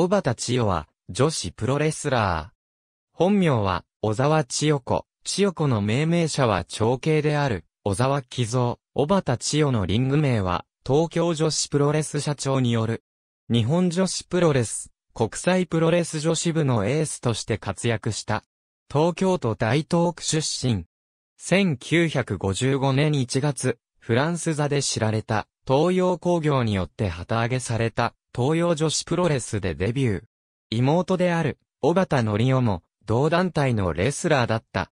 小畑千代は、女子プロレスラー。本名は、小沢千代子。千代子の命名者は長兄である、小沢木蔵。小畑千代のリング名は、東京女子プロレス社長による。日本女子プロレス、国際プロレス女子部のエースとして活躍した。東京都大東区出身。1955年1月、フランス座で知られた、東洋工業によって旗揚げされた、東洋女子プロレスでデビュー。妹である、小畑則夫も、同団体のレスラーだった。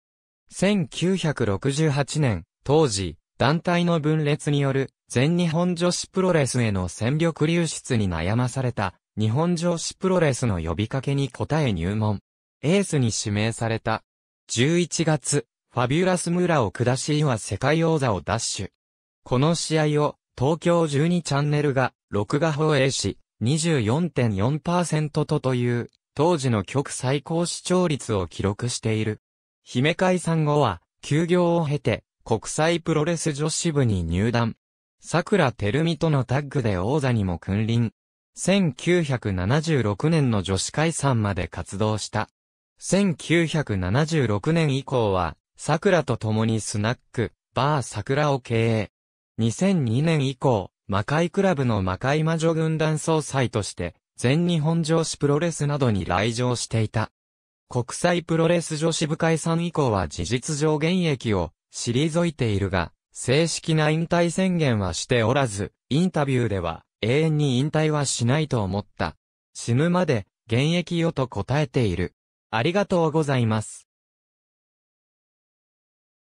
1968年、当時、団体の分裂による、全日本女子プロレスへの戦力流出に悩まされた、日本女子プロレスの呼びかけに応え入門。エースに指名された。11月、ファビュラス村を下しは世界王座を奪取。この試合を東京12チャンネルが録画放映し24.4%とという当時の曲最高視聴率を記録している。姫解散後は休業を経て国際プロレス女子部に入団。桜照美とのタッグで王座にも君臨。1976年の女子解散まで活動した。1976年以降は桜と共にスナック、バー桜を経営。2002年以降、魔界クラブの魔界魔女軍団総裁として、全日本女子プロレスなどに来場していた。国際プロレス女子部解散以降は事実上現役を退いているが、正式な引退宣言はしておらず、インタビューでは永遠に引退はしないと思った。死ぬまで現役よと答えている。ありがとうございます。